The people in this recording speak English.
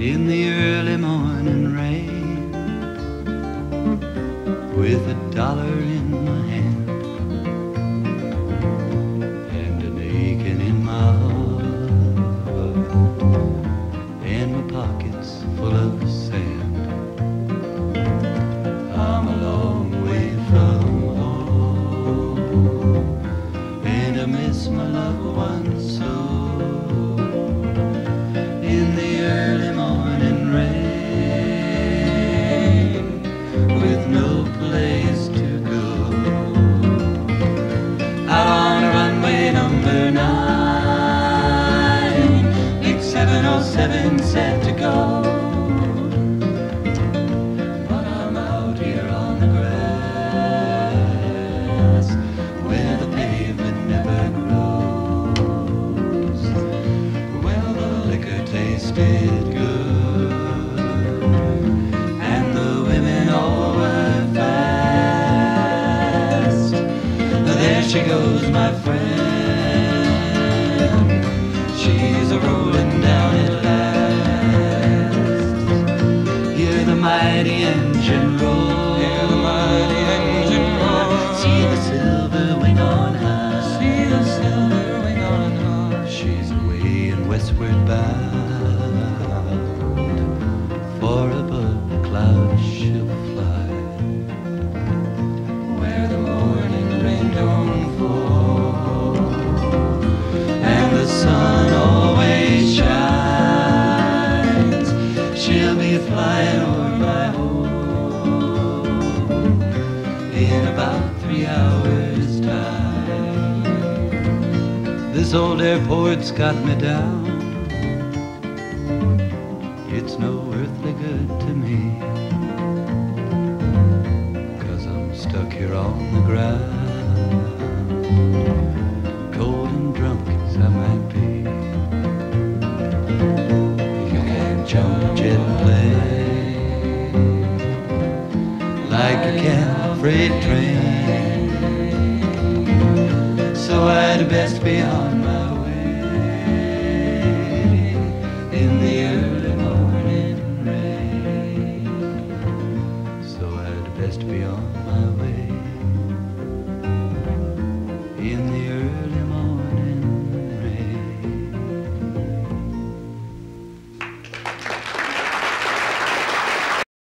in the early morning rain with a dollar in my hand and an aching in my heart and my pockets full of sand. I'm a long way from home and I miss my loved ones so she goes, my friend. Engine roar. Hear the mighty engine roar. See the silver wing on high. See the silver wing on high. She's away and westward bound, for above the clouds she'll fly, where the morning rain don't fall, and the sun always shines. She'll be flying over my home three hours' time. This old airport's got me down. It's no earthly good to me. Cause I'm stuck here on the ground. Freight train. So I'd best be on my